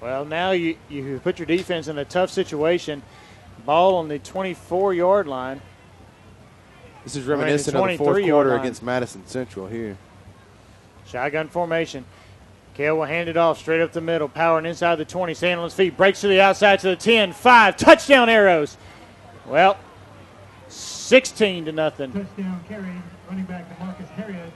Well, now you, you put your defense in a tough situation. Ball on the 24 yard line. This is reminiscent of the fourth quarter against Madison Central here. Shotgun formation. Kale will hand it off straight up the middle, powering inside the 20. Sandlin's feet, breaks to the outside to the 10, 5. Touchdown arrows. Well, 16 to nothing. Touchdown carry, running back Demarcus Harried.